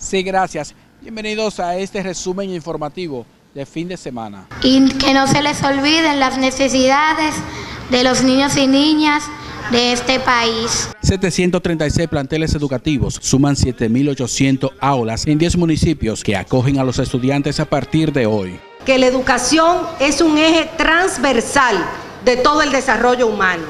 Sí, gracias. Bienvenidos a este resumen informativo de fin de semana. Y que no se les olviden las necesidades de los niños y niñas de este país. 736 planteles educativos suman 7.800 aulas en 10 municipios que acogen a los estudiantes a partir de hoy. Que la educación es un eje transversal de todo el desarrollo humano.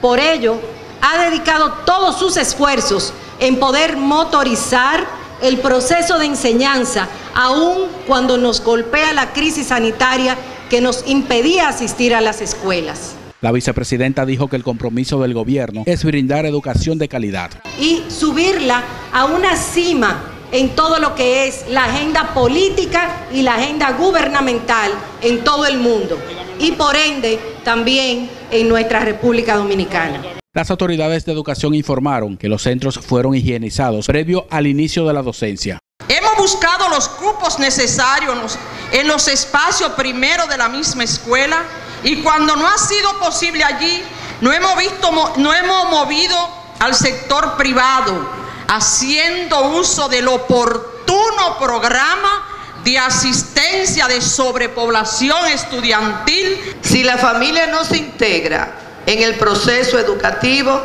Por ello, ha dedicado todos sus esfuerzos en poder motorizar el proceso de enseñanza, aun cuando nos golpea la crisis sanitaria que nos impedía asistir a las escuelas. La vicepresidenta dijo que el compromiso del gobierno es brindar educación de calidad. Y subirla a una cima en todo lo que es la agenda política y la agenda gubernamental en todo el mundo y por ende también en nuestra República Dominicana. Las autoridades de educación informaron que los centros fueron higienizados previo al inicio de la docencia. Hemos buscado los cupos necesarios en los espacios primero de la misma escuela y cuando no ha sido posible allí, no hemos, visto, no hemos movido al sector privado, haciendo uso del oportuno programa de asistencia de sobrepoblación estudiantil. Si la familia no se integra en el proceso educativo,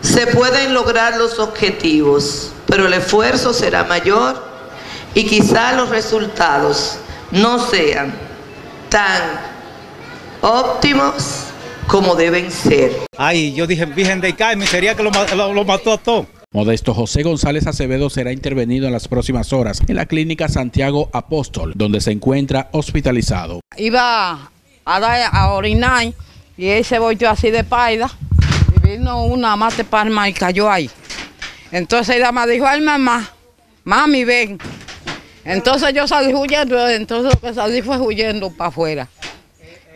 se pueden lograr los objetivos, pero el esfuerzo será mayor y quizá los resultados no sean tan óptimos como deben ser. Ay, yo dije, Virgen de Carmen, sería que lo, lo mató a todo. Modesto José González Acevedo será intervenido en las próximas horas en la clínica Santiago Apóstol, donde se encuentra hospitalizado. Iba a dar a orinar y él se volvió así de paida y vino una mate palma y cayó ahí. Entonces la mamá dijo, ay mamá, mami ven. Entonces yo salí huyendo, entonces lo que salí fue huyendo para afuera.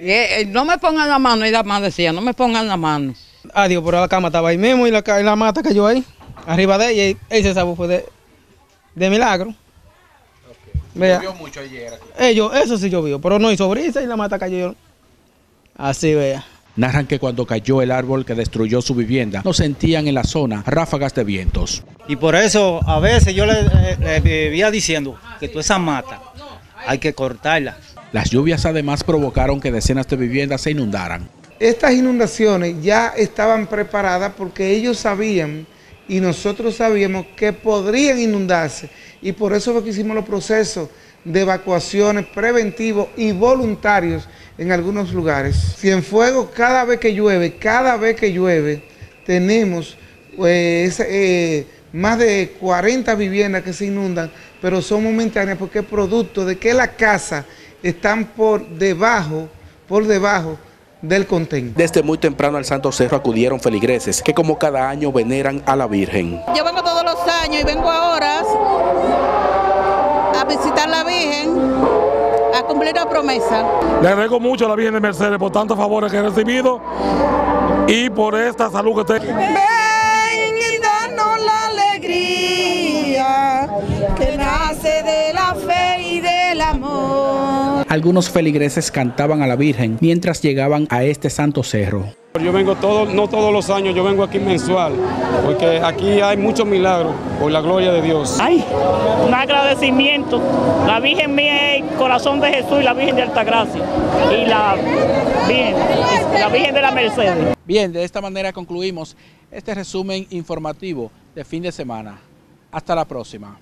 Y él, no me pongan la mano, y la mamá decía, no me pongan la mano. Ah, digo, pero la cama estaba ahí mismo y la, la mata cayó ahí, arriba de ella, y él se salvó fue de, de milagro. Okay. ¿Llovió mucho ayer? Ellos, eso sí llovió, pero no hizo brisa y la mata cayó. Así vea. Narran que cuando cayó el árbol que destruyó su vivienda, no sentían en la zona ráfagas de vientos. Y por eso a veces yo le, le, vivía diciendo que toda esa mata hay que cortarla. Las lluvias además provocaron que decenas de viviendas se inundaran. Estas inundaciones ya estaban preparadas porque ellos sabían y nosotros sabíamos que podrían inundarse y por eso fue que hicimos los procesos de evacuaciones preventivos y voluntarios en algunos lugares. Cienfuegos cada vez que llueve, cada vez que llueve, tenemos pues, eh, más de 40 viviendas que se inundan, pero son momentáneas porque es producto de que las casas están por debajo, por debajo del contenedor. Desde muy temprano al Santo Cerro acudieron feligreses que como cada año veneran a la Virgen. Yo vengo todos los años y vengo ahora a visitar la Virgen, a cumplir la promesa. Le agradezco mucho a la Virgen de Mercedes por tantos favores que he recibido y por esta salud que usted... Ven y danos la alegría que nace de la fe y del amor. Algunos feligreses cantaban a la Virgen mientras llegaban a este santo cerro. Yo vengo todo, no todos los años, yo vengo aquí mensual, porque aquí hay muchos milagros por la gloria de Dios. Ay, un agradecimiento. La Virgen mía es el corazón de Jesús y la Virgen de Altagracia. Y la Virgen, la Virgen de la Mercedes. Bien, de esta manera concluimos este resumen informativo de fin de semana. Hasta la próxima.